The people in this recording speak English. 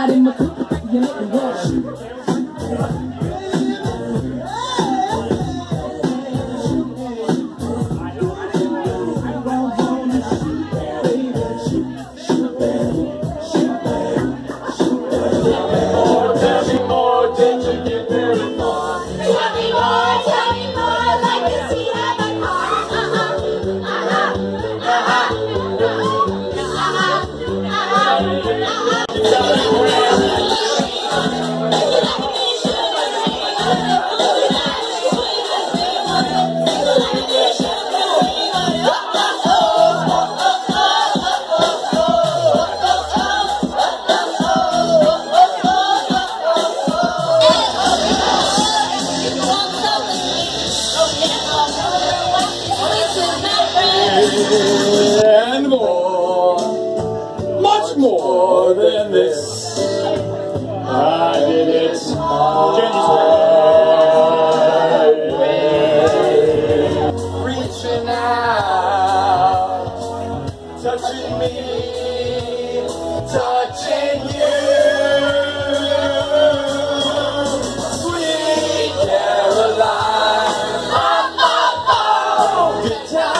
slide in the cup, yeah, wash. and more, much more than this. I did it. Changes Reaching out, touching me, touching you. Sweet Caroline, good time.